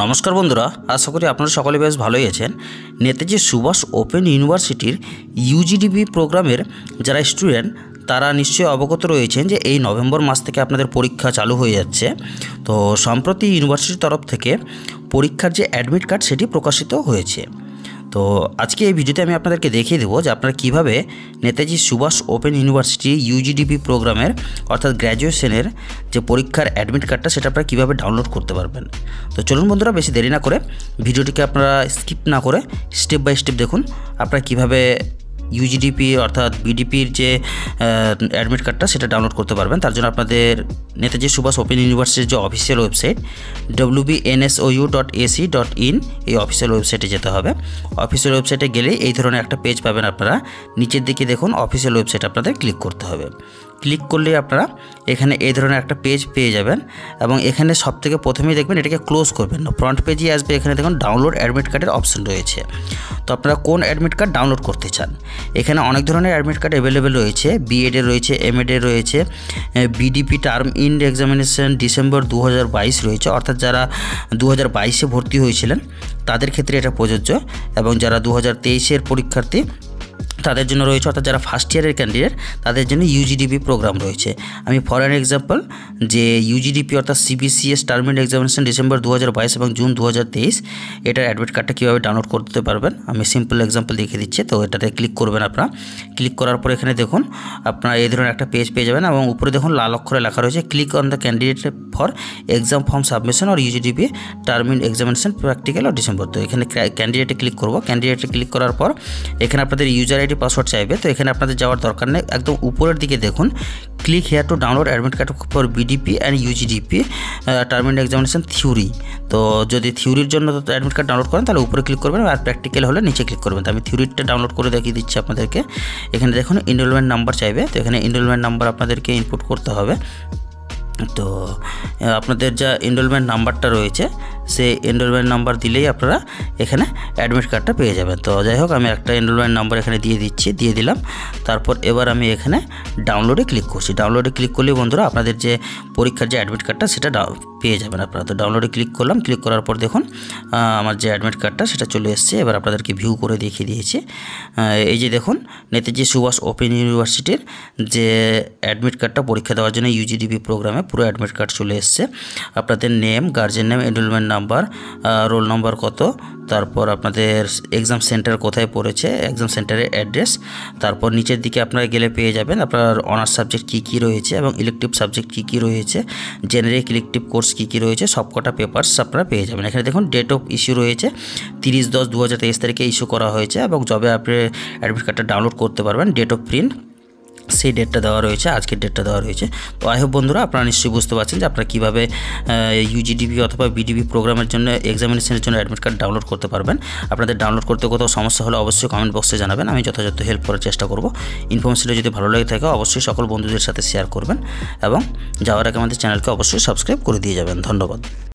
নমস্কার বন্ধুরা, আশা করি আপনারা সকলে বেশ ভালোই আছেন। নেতাজি সুভাষ ওপেন ইউনিভার্সিটির ইউজিডিবি প্রোগ্রামের যারা স্টুডেন্ট, তারা নিশ্চয়ই অবগত রয়েছেন যে এই নভেম্বর মাস থেকে আপনাদের পরীক্ষা চালু হয়ে যাচ্ছে। তো সম্প্রতি ইউনিভার্সিটির তরফ থেকে পরীক্ষার যে অ্যাডমিট কার্ড, সেটি প্রকাশিত হয়েছে। তো আজকে এই ভিডিওতে আমি আপনাদেরকে দেখিয়ে দেবো যে আপনারা কীভাবে Netaji Subhas open university UGDP প্রোগ্রামের অর্থাৎ গ্র্যাজুয়েশনের যে পরীক্ষার অ্যাডমিট কার্ডটা, সেটা আপনারা কীভাবে ডাউনলোড করতে পারবেন। তো চলুন বন্ধুরা, বেশি দেরি না করে ভিডিওটিকে আপনারা স্কিপ না করে স্টেপ বাই স্টেপ দেখুন, আপনারা কীভাবে ইউজিডিপি অর্থাৎ বিডিপির যে অ্যাডমিট কার্ডটা সেটা ডাউনলোড করতে পারবেন। তার জন্য আপনাদের নেতাজি সুভাষ ওপেন ইউনিভার্সিটির যে official website W WBNSOU dot AC dot in এই অফিসিয়াল ওয়েবসাইটে যেতে হবে। অফিসিয়াল ওয়েবসাইটে গেলে এই ধরনের একটা পেজ পাবেন আপনারা। নিচের দিকে দেখুন অফিসিয়াল ওয়েবসাইট আপনাদের ক্লিক করতে হবে। ক্লিক করলে আপনারা এখানে এই ধরনের একটা পেজ পেয়ে যাবেন এবং এখানে সব থেকে প্রথমেই দেখবেন এটাকে ক্লোজ করবেন। না ফ্রন্ট পেজে আসবে, এখানে দেখুন ডাউনলোড অ্যাডমিট কার্ডের অপশন রয়েছে। তো আপনারা কোন অ্যাডমিট কার্ড ডাউনলোড করতে চান? এখানে অনেক ধরনের অ্যাডমিট কার্ড অ্যাভেলেবেল রয়েছে বিএডের রয়েছে এমএডের রয়েছে BDP term end examination December দু হাজার বাইশ রয়েছে। অর্থাৎ যারা দু হাজার ভর্তি হয়েছিলেন, তাদের ক্ষেত্রে এটা প্রযোজ্য এবং যারা দু হাজার পরীক্ষার্থী তাদের জন্য রয়েছে, অর্থাৎ যারা ফার্স্ট ইয়ারের ক্যান্ডিডেট তাদের জন্য ইউজিডিপি প্রোগ্রাম রয়েছে। আমি ফর অ্যান এক্সাম্পল যে ইউজিডিপি অর্থাৎ সিবিসিএস টার্মিনেট এক্সামিনেশন ডিসেম্বর দু হাজার বাইশ এবং জুন দু হাজার তেইশ, এটার অ্যাডমিট কার্ডটা কীভাবে ডাউনলোড করতে পারবেন? আমি সিম্পল এক্সাম্পল দেখিয়ে দিচ্ছি, তো এটাতে ক্লিক করবেন আপনারা। ক্লিক করার পর এখানে দেখুন, আপনারা এই ধরনের একটা পেজ পেয়ে যাবেন এবং উপরে দেখুন লাল অক্ষরে লেখা রয়েছে click on the candidate for exam form submission R UGDP term end examination practical December তো এখানে ক্যান্ডিডেটে ক্লিক করব। ক্যান্ডিডেটে ক্লিক করার পর, এখানে আপনাদের ইউজার আইডি পাসওয়ার্ড চাইবে, তো এখানে আপনাদের যাওয়ার দরকার নেই। একদম উপরের দিকে দেখুন click here to download admit card for BDP and UGDP term end examination theory তো যদি থিওরির জন্য অ্যাডমিট কার্ড ডাউনলোড করেন, তাহলে উপরে ক্লিক করবেন আর প্র্যাকটিক্যাল হলে নিচে ক্লিক করবেন। তো আমি থিওরিটা ডাউনলোড করে দেখিয়ে দিচ্ছি আপনাদেরকে। এখানে দেখুন ইনরোলমেন্ট নাম্বার চাইবে, তো এখানে ইনরোলমেন্ট নাম্বার আপনাদেরকে ইনপুট করতে হবে। তো আপনাদের যা এনরোলমেন্ট নাম্বারটা রয়েছে, সেই এনরোলমেন্ট নাম্বার দিলেই আপনারা এখানে অ্যাডমিট কার্ডটা পেয়ে যাবেন। তো, যাই হোক, আমি একটা এনরোলমেন্ট নাম্বার এখানে দিয়ে দিচ্ছি, দিয়ে দিলাম। তারপর এবার আমি এখানে ডাউনলোডে ক্লিক করছি। ডাউনলোডে ক্লিক করলে বন্ধুরা, আপনাদের যে পরীক্ষার যে অ্যাডমিট কার্ডটা সেটা পেয়ে যাবেন আপনারা। তো ডাউনলোডে ক্লিক করলাম ক্লিক করার পর দেখুন আমার যে অ্যাডমিট কার্ডটা সেটা চলে এসছে। এবার আপনাদেরকে ভিউ করে দেখিয়ে দিয়েছি। এই যে দেখুন, নেতাজি সুভাষ ওপেন ইউনিভার্সিটির যে অ্যাডমিট কার্ডটা পরীক্ষা দেওয়ার জন্য ইউজিডিবি প্রোগ্রামে পুরো অ্যাডমিট কার্ড চলে এসছে। আপনাদের name guardian name enrolment number roll number কত তারপর আপনাদের এক্সাম সেন্টার কোথায় পড়েছে এক্সাম সেন্টারের অ্যাড্রেস তারপর নিচের দিকে আপনারা গেলে পেয়ে যাবেন আপনার অনার্স সাবজেক্ট কী কী রয়েছে এবং ইলেকটিভ সাবজেক্ট কী কী রয়েছে জেনারেল ইলেকটিভ কোর্স কী কী রয়েছে, সবকটা পেপার্স আপনারা পেয়ে যাবেন। এখানে দেখুন ডেট অফ ইস্যু রয়েছে, তিরিশ দশ দু তারিখে ইস্যু করা হয়েছে এবং যবে আপনি অ্যাডমিট কার্ডটা ডাউনলোড করতে পারবেন ডেট অফ প্রিন্ট সেই ডেটটা দেওয়া রয়েছে, আজকের ডেটটা দেওয়া রয়েছে। তো আই হোপ বন্ধুরা আপনারা নিশ্চয়ই বুঝতে পারছেন যে আপনারা কীভাবে ইউজিডিবি অথবা বিডিবি প্রোগ্রামের জন্য এক্সামিনেশনের জন্য অ্যাডমিট কার্ড ডাউনলোড করতে পারবেন। আপনাদের ডাউনলোড করতে কোথাও সমস্যা হলে অবশ্যই কমেন্ট বক্সে জানাবেন। আমি যথাযথ হেল্প করার চেষ্টা করব। ইনফরমেশনটা যদি ভালো লাগে থাকে, অবশ্যই সকল বন্ধুদের সাথে শেয়ার করবেন এবং যাওয়ার আগে আমাদের চ্যানেলকে অবশ্যই সাবস্ক্রাইব করে দিয়ে যাবেন। ধন্যবাদ।